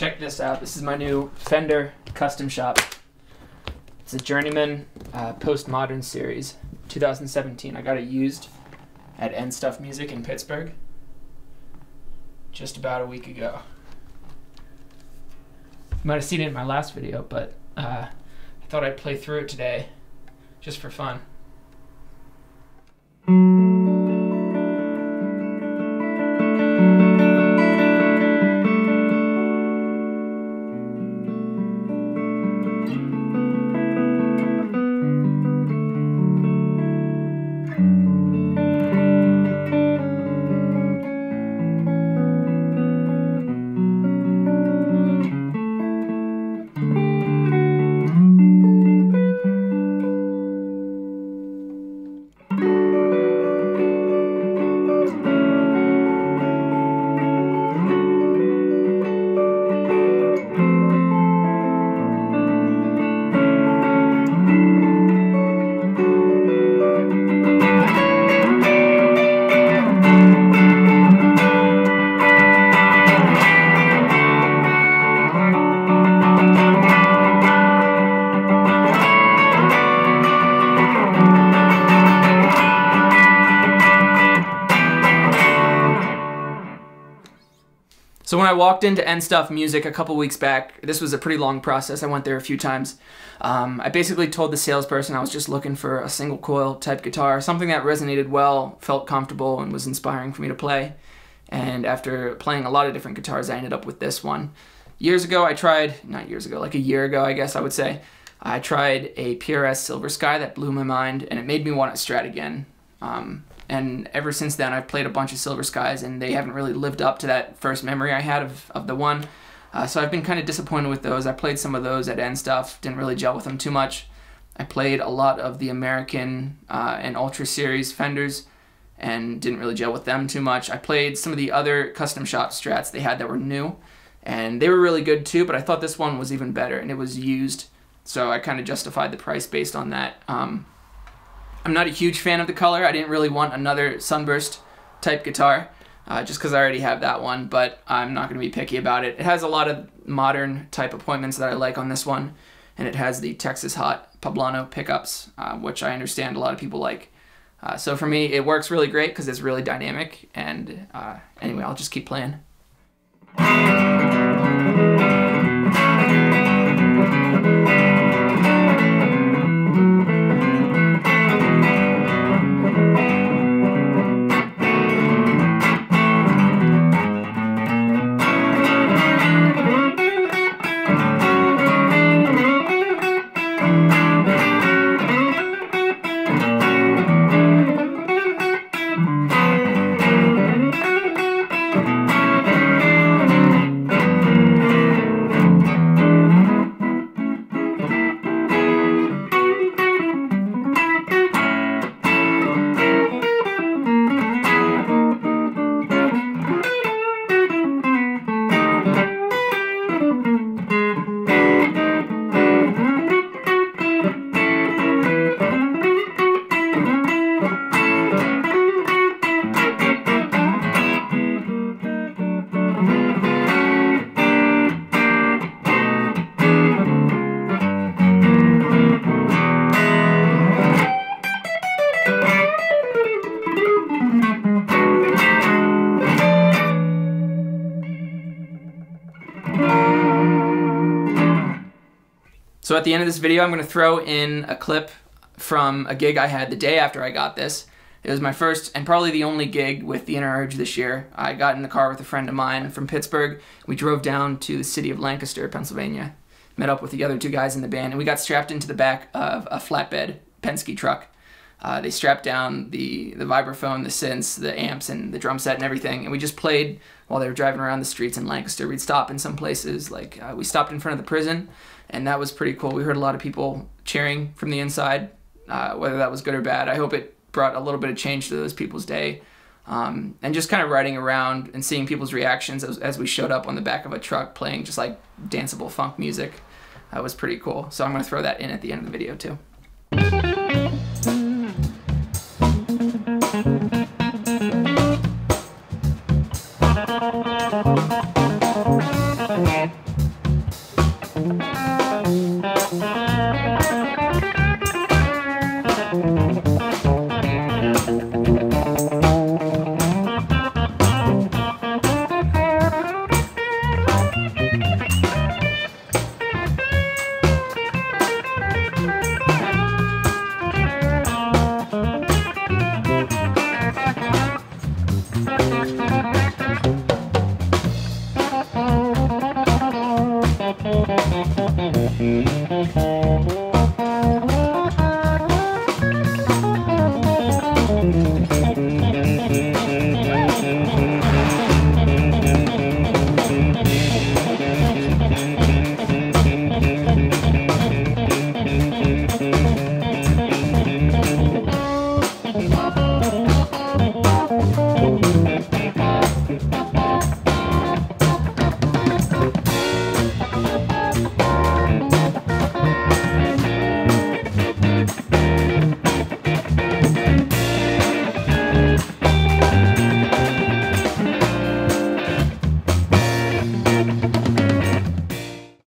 check this out. This is my new Fender Custom Shop. It's a Journeyman uh, Postmodern Series, 2017. I got it used at N'Stuff Music in Pittsburgh just about a week ago. You might have seen it in my last video, but uh, I thought I'd play through it today just for fun. So when I walked into N'Stuff Music a couple weeks back, this was a pretty long process. I went there a few times. Um, I basically told the salesperson I was just looking for a single coil type guitar, something that resonated well, felt comfortable, and was inspiring for me to play. And after playing a lot of different guitars, I ended up with this one. Years ago, I tried, not years ago, like a year ago, I guess I would say, I tried a PRS Silver Sky that blew my mind, and it made me want to Strat again. Um, and ever since then I've played a bunch of Silver Skies and they haven't really lived up to that first memory I had of, of the one. Uh, so I've been kind of disappointed with those. I played some of those at N'Stuff, didn't really gel with them too much. I played a lot of the American uh, and Ultra Series Fenders and didn't really gel with them too much. I played some of the other custom shop strats they had that were new and they were really good too, but I thought this one was even better and it was used. So I kind of justified the price based on that. Um, I'm not a huge fan of the color. I didn't really want another Sunburst type guitar, uh, just because I already have that one, but I'm not going to be picky about it. It has a lot of modern type appointments that I like on this one, and it has the Texas Hot Poblano pickups, uh, which I understand a lot of people like. Uh, so for me, it works really great because it's really dynamic, and uh, anyway, I'll just keep playing. So at the end of this video, I'm going to throw in a clip from a gig I had the day after I got this. It was my first and probably the only gig with the Inner Urge this year. I got in the car with a friend of mine from Pittsburgh. We drove down to the city of Lancaster, Pennsylvania, met up with the other two guys in the band, and we got strapped into the back of a flatbed Penske truck. Uh, they strapped down the, the vibraphone, the synths, the amps, and the drum set and everything, and we just played while they were driving around the streets in Lancaster. We'd stop in some places, like uh, we stopped in front of the prison, and that was pretty cool. We heard a lot of people cheering from the inside, uh, whether that was good or bad. I hope it brought a little bit of change to those people's day. Um, and just kind of riding around and seeing people's reactions as, as, we showed up on the back of a truck playing just like danceable funk music uh, was pretty cool. So I'm going to throw that in at the end of the video too.